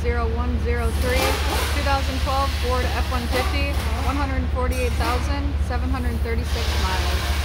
2012 Ford F-150, 148,736 miles.